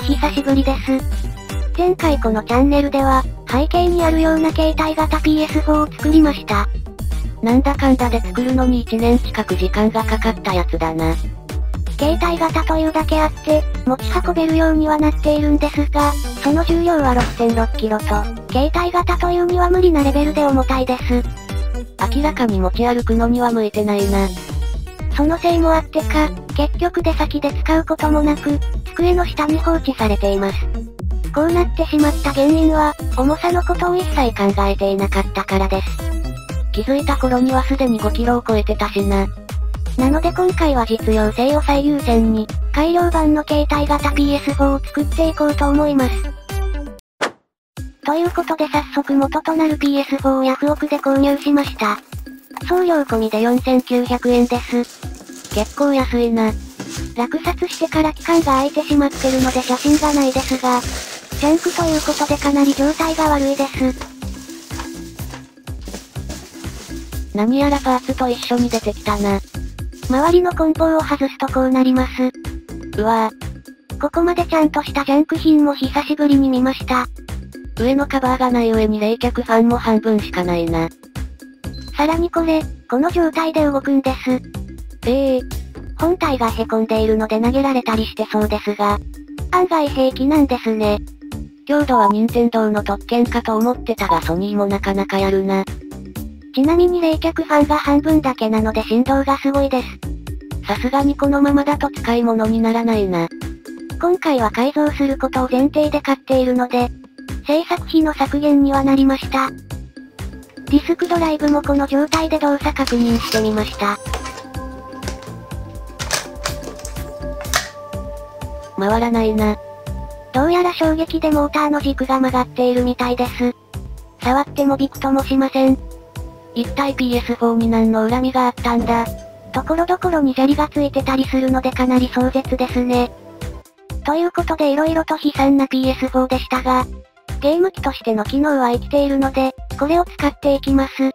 お久しぶりです。前回このチャンネルでは、背景にあるような携帯型 PS4 を作りました。なんだかんだで作るのに1年近く時間がかかったやつだな。携帯型というだけあって、持ち運べるようにはなっているんですが、その重量は 6.6kg と、携帯型というには無理なレベルで重たいです。明らかに持ち歩くのには向いてないな。そのせいもあってか、結局出先で使うこともなく、机の下に放置されています。こうなってしまった原因は、重さのことを一切考えていなかったからです。気づいた頃にはすでに5キロを超えてたしな。なので今回は実用性を最優先に、改良版の携帯型 PS4 を作っていこうと思います。ということで早速元となる PS4 をヤフオクで購入しました。送料込みで4900円です。結構安いな。落札してから期間が空いてしまってるので写真がないですが、ジャンクということでかなり状態が悪いです。何やらパーツと一緒に出てきたな。周りの梱包を外すとこうなります。うわぁ。ここまでちゃんとしたジャンク品も久しぶりに見ました。上のカバーがない上に冷却ファンも半分しかないな。さらにこれ、この状態で動くんです。ええー、本体が凹んでいるので投げられたりしてそうですが、案外平気なんですね。強度は任天堂の特権かと思ってたがソニーもなかなかやるな。ちなみに冷却ファンが半分だけなので振動がすごいです。さすがにこのままだと使い物にならないな。今回は改造することを前提で買っているので、制作費の削減にはなりました。ディスクドライブもこの状態で動作確認してみました。回らないな。どうやら衝撃でモーターの軸が曲がっているみたいです。触ってもびくともしません。一体 PS4 に何の恨みがあったんだ。ところどころに砂利がついてたりするのでかなり壮絶ですね。ということで色々と悲惨な PS4 でしたが、ゲーム機としての機能は生きているので、これを使っていきます。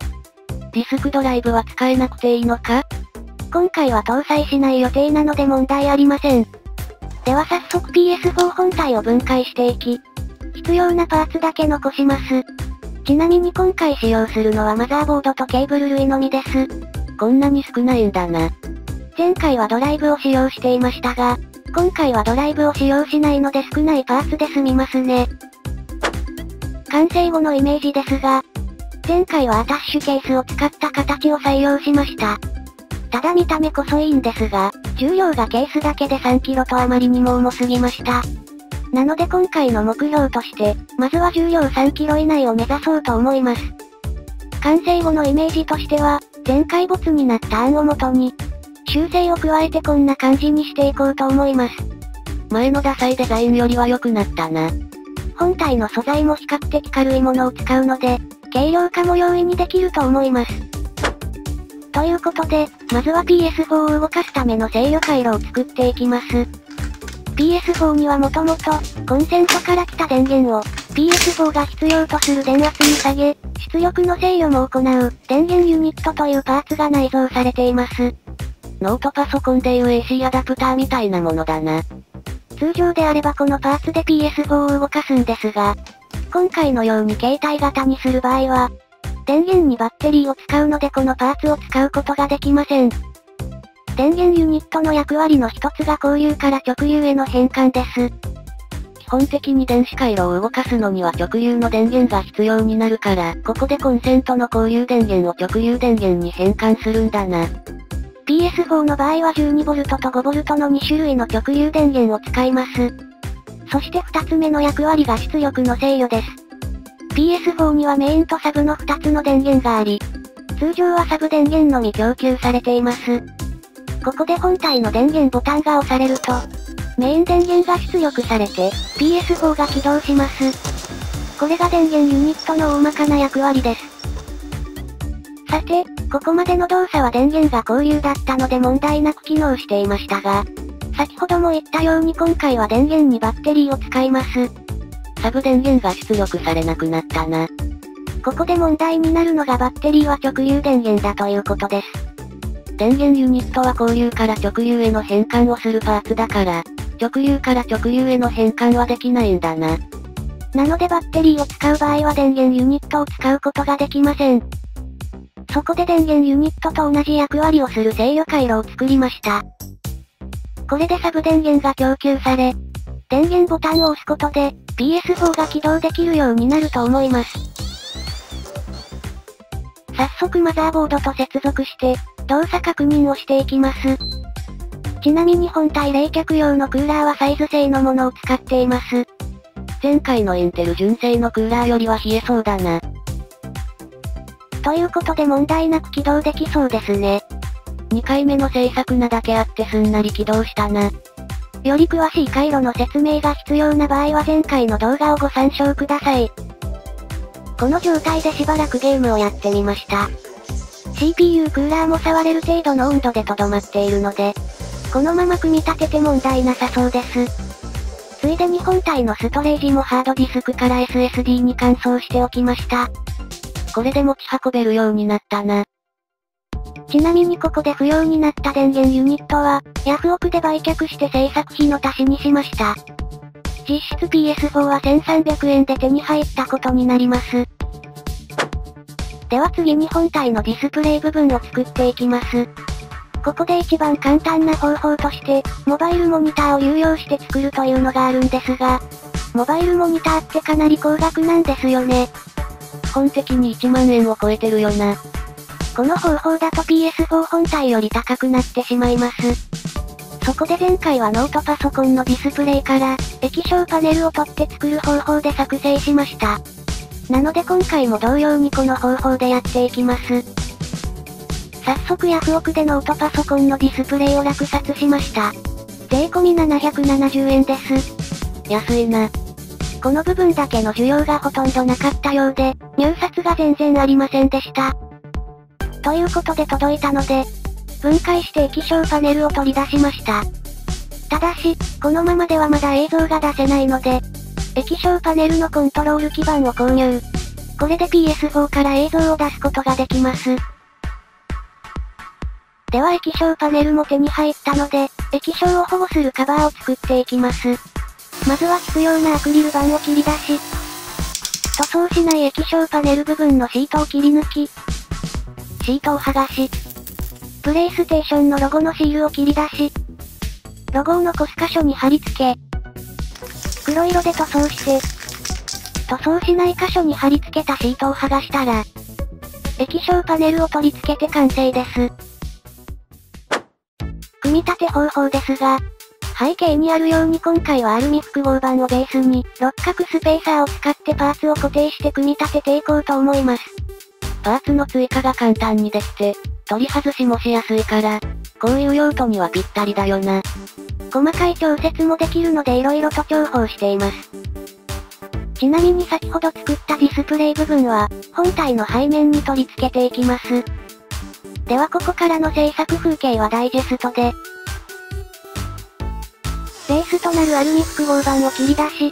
ディスクドライブは使えなくていいのか？今回は搭載しない予定なので問題ありません。では早速 PS4 本体を分解していき、必要なパーツだけ残します。ちなみに今回使用するのはマザーボードとケーブル類のみです。こんなに少ないんだな。前回はドライブを使用していましたが、今回はドライブを使用しないので少ないパーツで済みますね。完成後のイメージですが、前回はアタッシュケースを使った形を採用しました。ただ見た目こそいいんですが、重量がケースだけで 3kg とあまりにも重すぎました。なので今回の目標として、まずは重量 3kg 以内を目指そうと思います。完成後のイメージとしては、前回没になった案をもとに、修正を加えてこんな感じにしていこうと思います。前のダサいデザインよりは良くなったな。本体の素材も比較的軽いものを使うので、軽量化も容易にできると思います。ということで、まずは PS4 を動かすための制御回路を作っていきます。PS4 にはもともと、コンセントから来た電源を、PS4 が必要とする電圧に下げ、出力の制御も行う、電源ユニットというパーツが内蔵されています。ノートパソコンでいう AC アダプターみたいなものだな。通常であればこのパーツで PS4 を動かすんですが、今回のように携帯型にする場合は、電源にバッテリーを使うのでこのパーツを使うことができません。電源ユニットの役割の一つが交流から直流への変換です。基本的に電子回路を動かすのには直流の電源が必要になるから、ここでコンセントの交流電源を直流電源に変換するんだな。PS4 の場合は 12V と 5V の2種類の直流電源を使います。そして2つ目の役割が出力の制御です。PS4 にはメインとサブの2つの電源があり、通常はサブ電源のみ供給されています。ここで本体の電源ボタンが押されると、メイン電源が出力されて、PS4 が起動します。これが電源ユニットの大まかな役割です。さて、ここまでの動作は電源が交流だったので問題なく機能していましたが、先ほども言ったように今回は電源にバッテリーを使います。サブ電源が出力されなくなったな。ここで問題になるのがバッテリーは直流電源だということです。電源ユニットは交流から直流への変換をするパーツだから、直流から直流への変換はできないんだな。なのでバッテリーを使う場合は電源ユニットを使うことができません。そこで電源ユニットと同じ役割をする制御回路を作りました。これでサブ電源が供給され、電源ボタンを押すことで、PS4 が起動できるようになると思います。早速マザーボードと接続して、動作確認をしていきます。ちなみに本体冷却用のクーラーはサイズ製のものを使っています。前回のインテル純正のクーラーよりは冷えそうだな。ということで問題なく起動できそうですね。2回目の制作なだけあってすんなり起動したな。より詳しい回路の説明が必要な場合は前回の動画をご参照ください。この状態でしばらくゲームをやってみました。CPU クーラーも触れる程度の温度でとどまっているので、このまま組み立てて問題なさそうです。ついでに本体のストレージもハードディスクから SSD に換装しておきました。これで持ち運べるようになったな。ちなみにここで不要になった電源ユニットは、ヤフオクで売却して制作費の足しにしました。実質 PS4 は1300円で手に入ったことになります。では次に本体のディスプレイ部分を作っていきます。ここで一番簡単な方法として、モバイルモニターを有用して作るというのがあるんですが、モバイルモニターってかなり高額なんですよね。本的に1万円を超えてるよな。この方法だと PS4 本体より高くなってしまいます。そこで前回はノートパソコンのディスプレイから、液晶パネルを取って作る方法で作成しました。なので今回も同様にこの方法でやっていきます。早速ヤフオクでノートパソコンのディスプレイを落札しました。税込み770円です。安いな。この部分だけの需要がほとんどなかったようで、入札が全然ありませんでした。ということで届いたので、分解して液晶パネルを取り出しました。ただし、このままではまだ映像が出せないので、液晶パネルのコントロール基板を購入。これで PS4 から映像を出すことができます。では液晶パネルも手に入ったので、液晶を保護するカバーを作っていきます。まずは必要なアクリル板を切り出し、塗装しない液晶パネル部分のシートを切り抜き、シートを剥がし、プレイステーションのロゴのシールを切り出し、ロゴを残す箇所に貼り付け、黒色で塗装して、塗装しない箇所に貼り付けたシートを剥がしたら、液晶パネルを取り付けて完成です。組み立て方法ですが、背景にあるように今回はアルミ複合板をベースに、六角スペーサーを使ってパーツを固定して組み立てていこうと思います。パーツの追加が簡単にできて、取り外しもしやすいから、こういう用途にはぴったりだよな。細かい調節もできるので色々と重宝しています。ちなみに先ほど作ったディスプレイ部分は、本体の背面に取り付けていきます。ではここからの制作風景はダイジェストで、ベースとなるアルミ複合板を切り出し、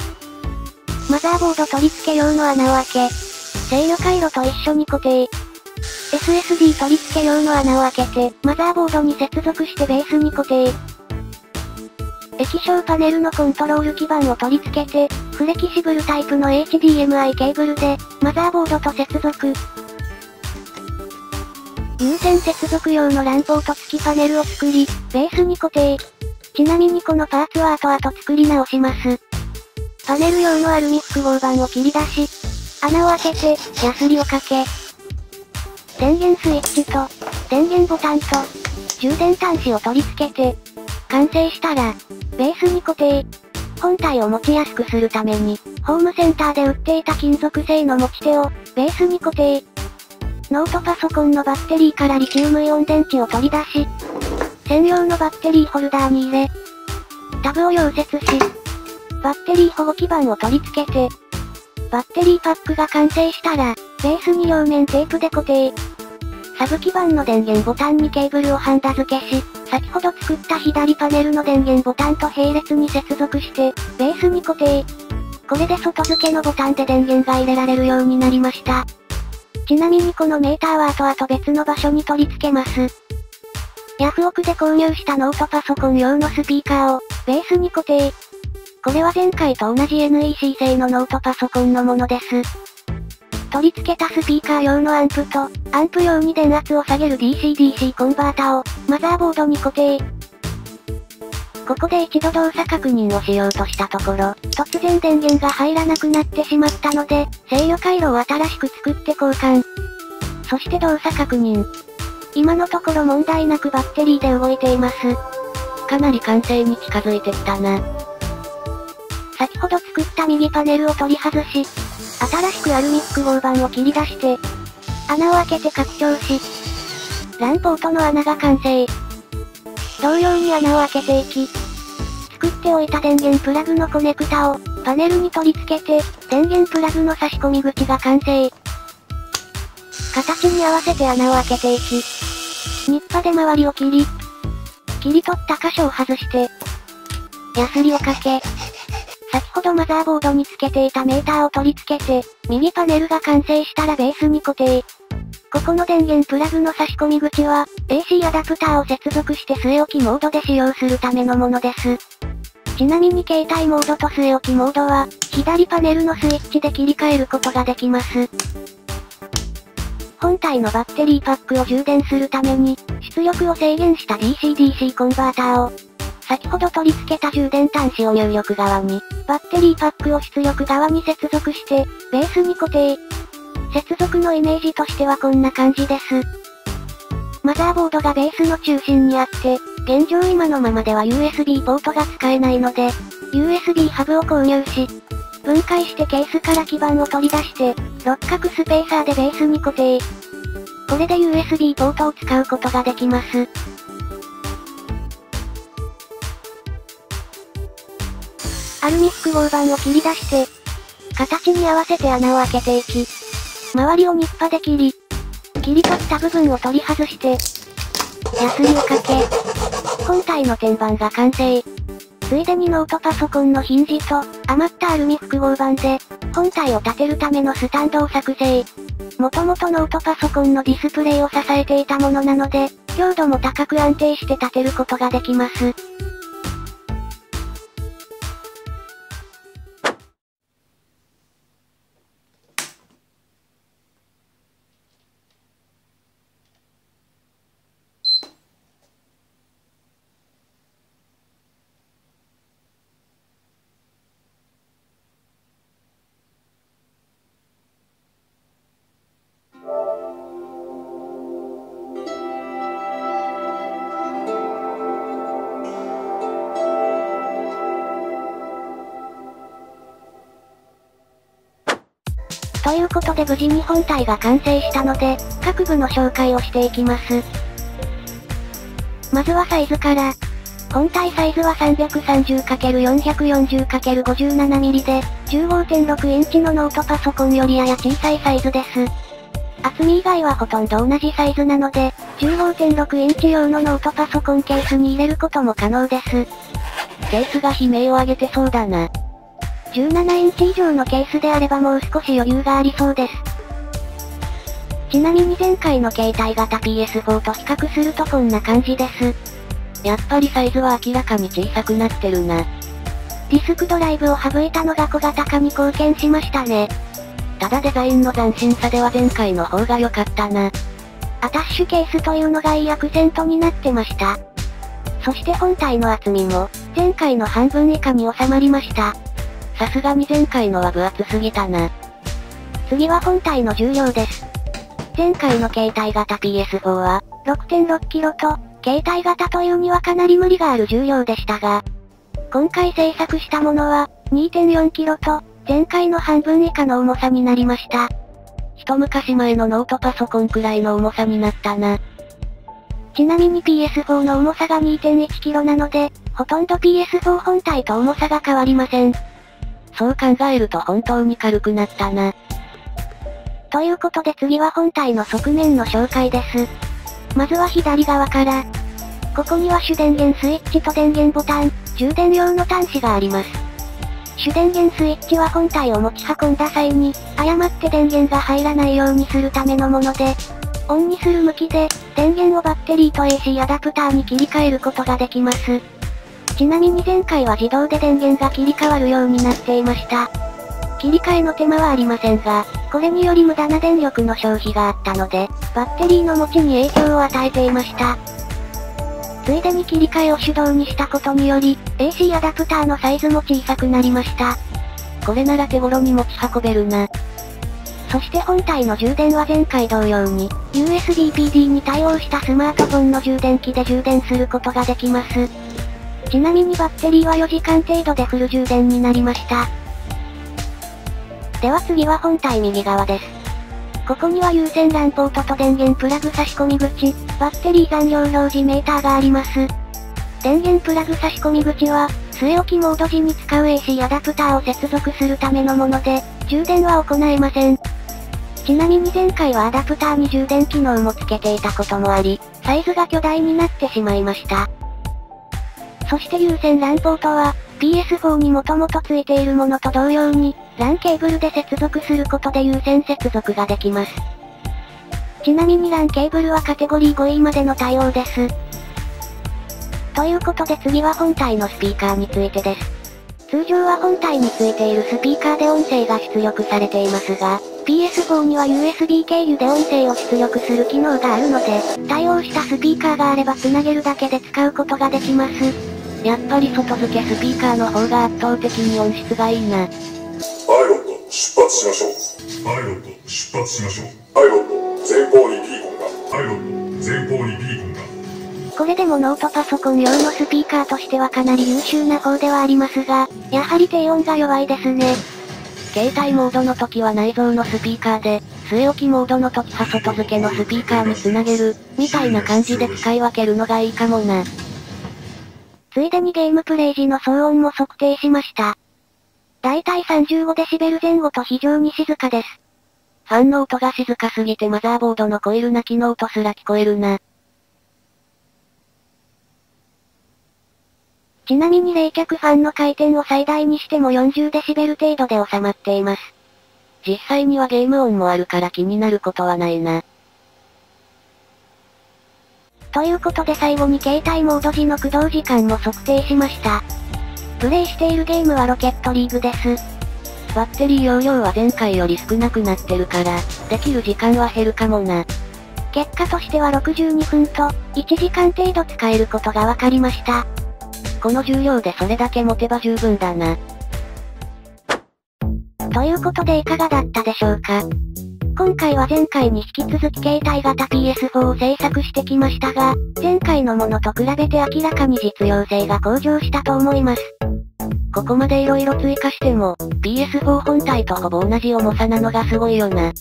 マザーボード取り付け用の穴を開け、制御回路と一緒に固定。SSD 取り付け用の穴を開けて、マザーボードに接続してベースに固定。液晶パネルのコントロール基板を取り付けて、フレキシブルタイプの HDMI ケーブルで、マザーボードと接続。有線接続用の LAN ポート付きパネルを作り、ベースに固定。ちなみにこのパーツは後々作り直します。パネル用のアルミ複合板を切り出し、穴を開けて、ヤスリをかけ、電源スイッチと、電源ボタンと、充電端子を取り付けて、完成したら、ベースに固定。本体を持ちやすくするために、ホームセンターで売っていた金属製の持ち手を、ベースに固定。ノートパソコンのバッテリーからリチウムイオン電池を取り出し、専用のバッテリーホルダーに入れ、タブを溶接し、バッテリー保護基板を取り付けて、バッテリーパックが完成したら、ベースに両面テープで固定。サブ基板の電源ボタンにケーブルをハンダ付けし、先ほど作った左パネルの電源ボタンと並列に接続して、ベースに固定。これで外付けのボタンで電源が入れられるようになりました。ちなみにこのメーターは後々別の場所に取り付けます。ヤフオクで購入したノートパソコン用のスピーカーを、ベースに固定。これは前回と同じ NEC 製のノートパソコンのものです。取り付けたスピーカー用のアンプと、アンプ用に電圧を下げる DC-DC コンバータを、マザーボードに固定。ここで一度動作確認をしようとしたところ、突然電源が入らなくなってしまったので、制御回路を新しく作って交換。そして動作確認。今のところ問題なくバッテリーで動いています。かなり完成に近づいてきたな。先ほど作った右パネルを取り外し、新しくアルミ複合板を切り出して、穴を開けて拡張し、ランポートの穴が完成。同様に穴を開けていき、作っておいた電源プラグのコネクタを、パネルに取り付けて、電源プラグの差し込み口が完成。形に合わせて穴を開けていき、ニッパで周りを切り、切り取った箇所を外して、ヤスリをかけ、ほどマザーボードに付けていたメーターを取り付けて、右パネルが完成したらベースに固定。ここの電源プラグの差し込み口は、AC アダプターを接続して据え置きモードで使用するためのものです。ちなみに携帯モードと据え置きモードは、左パネルのスイッチで切り替えることができます。本体のバッテリーパックを充電するために、出力を制限した DC-DC コンバーターを、ほど取り付けた充電端子を入力側に、バッテリーパックを出力側に接続して、ベースに固定。接続のイメージとしてはこんな感じです。マザーボードがベースの中心にあって、現状今のままでは USB ポートが使えないので、USB ハブを購入し、分解してケースから基板を取り出して、六角スペーサーでベースに固定。これで USB ポートを使うことができます。アルミ複合板を切り出して、形に合わせて穴を開けていき、周りをニッパで切り、切り取った部分を取り外して、ヤスリをかけ、本体の天板が完成。ついでにノートパソコンのヒンジと、余ったアルミ複合板で、本体を立てるためのスタンドを作成。もともとノートパソコンのディスプレイを支えていたものなので、強度も高く安定して立てることができます。ことで無事に本体が完成したので、各部の紹介をしていきます。まずはサイズから。本体サイズは 330×440×57mm で、15.6インチのノートパソコンよりやや小さいサイズです。厚み以外はほとんど同じサイズなので、15.6インチ用のノートパソコンケースに入れることも可能です。ケースが悲鳴を上げてそうだな。17インチ以上のケースであればもう少し余裕がありそうです。ちなみに前回の携帯型 PS4 と比較するとこんな感じです。やっぱりサイズは明らかに小さくなってるな。ディスクドライブを省いたのが小型化に貢献しましたね。ただデザインの斬新さでは前回の方が良かったな。アタッシュケースというのがいいアクセントになってました。そして本体の厚みも、前回の半分以下に収まりました。さすがに前回のは分厚すぎたな。次は本体の重量です。前回の携帯型 PS4 は、6.6kg と、携帯型というにはかなり無理がある重量でしたが、今回製作したものは、2.4kg と、前回の半分以下の重さになりました。一昔前のノートパソコンくらいの重さになったな。ちなみに PS4 の重さが 2.1kg なので、ほとんど PS4 本体と重さが変わりません。そう考えると本当に軽くなったな。ということで次は本体の側面の紹介です。まずは左側から。ここには主電源スイッチと電源ボタン、充電用の端子があります。主電源スイッチは本体を持ち運んだ際に、誤って電源が入らないようにするためのもので、オンにする向きで、電源をバッテリーと AC アダプターに切り替えることができます。ちなみに前回は自動で電源が切り替わるようになっていました。切り替えの手間はありませんが、これにより無駄な電力の消費があったので、バッテリーの持ちに影響を与えていました。ついでに切り替えを手動にしたことにより、AC アダプターのサイズも小さくなりました。これなら手頃に持ち運べるな。そして本体の充電は前回同様に、USB PD に対応したスマートフォンの充電器で充電することができます。ちなみにバッテリーは4時間程度でフル充電になりました。では次は本体右側です。ここには有線 LAN ポートと電源プラグ差し込み口、バッテリー残量表示メーターがあります。電源プラグ差し込み口は、据え置きモード時に使う AC アダプターを接続するためのもので、充電は行えません。ちなみに前回はアダプターに充電機能も付けていたこともあり、サイズが巨大になってしまいました。そして有線 LAN ポートは、PS4 にもともと付いているものと同様に、LAN ケーブルで接続することで有線接続ができます。ちなみに LAN ケーブルはカテゴリー5位までの対応です。ということで次は本体のスピーカーについてです。通常は本体に付いているスピーカーで音声が出力されていますが、PS4 には USB 経由で音声を出力する機能があるので、対応したスピーカーがあれば繋げるだけで使うことができます。やっぱり外付けスピーカーの方が圧倒的に音質がいいな。パイロット、出発しましょう。パイロット、出発しましょう。パイロット、前方にビーコンが。パイロット、前方にビーコンが。これでもノートパソコン用のスピーカーとしてはかなり優秀な方ではありますが、やはり低音が弱いですね。携帯モードの時は内蔵のスピーカーで、据え置きモードの時は外付けのスピーカーにつなげる、みたいな感じで使い分けるのがいいかもな。ついでにゲームプレイ時の騒音も測定しました。だいたい 35dB 前後と非常に静かです。ファンの音が静かすぎてマザーボードのコイルな機能とすら聞こえるな。ちなみに冷却ファンの回転を最大にしても 40dB 程度で収まっています。実際にはゲーム音もあるから気になることはないな。ということで最後に携帯モード時の駆動時間も測定しました。プレイしているゲームはロケットリーグです。バッテリー容量は前回より少なくなってるから、できる時間は減るかもな。結果としては62分と、1時間程度使えることが分かりました。この重量でそれだけ持てば十分だな。ということでいかがだったでしょうか？今回は前回に引き続き携帯型 PS4 を制作してきましたが、前回のものと比べて明らかに実用性が向上したと思います。ここまで色々追加しても、PS4 本体とほぼ同じ重さなのがすごいよな。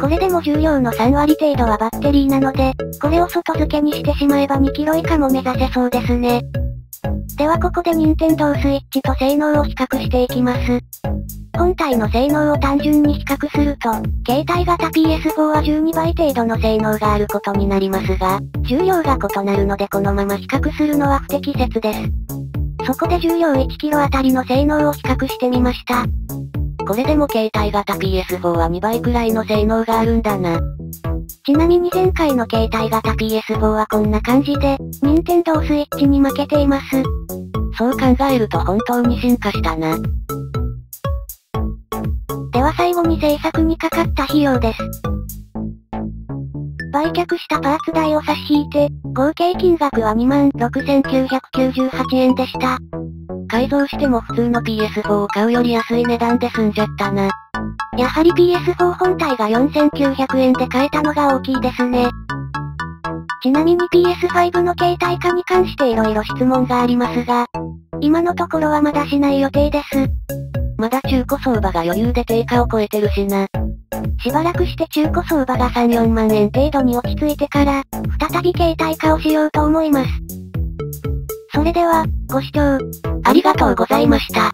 これでも重量の3割程度はバッテリーなので、これを外付けにしてしまえば 2kg 以下も目指せそうですね。ではここで任天堂 switch と性能を比較していきます。本体の性能を単純に比較すると、携帯型 PS4 は12倍程度の性能があることになりますが、重量が異なるのでこのまま比較するのは不適切です。そこで重量 1kg あたりの性能を比較してみました。これでも携帯型 PS4 は2倍くらいの性能があるんだな。ちなみに前回の携帯型 PS4 はこんな感じで、任天堂 switch に負けています。そう考えると本当に進化したな。では最後に制作にかかった費用です。売却したパーツ代を差し引いて、合計金額は26,998円でした。改造しても普通の PS4 を買うより安い値段で済んじゃったな。やはり PS4 本体が4900円で買えたのが大きいですね。ちなみに PS5 の携帯化に関して色々質問がありますが、今のところはまだしない予定です。まだ中古相場が余裕で定価を超えてるしな。しばらくして中古相場が3、4万円程度に落ち着いてから、再び携帯化をしようと思います。それでは、ご視聴、ありがとうございました。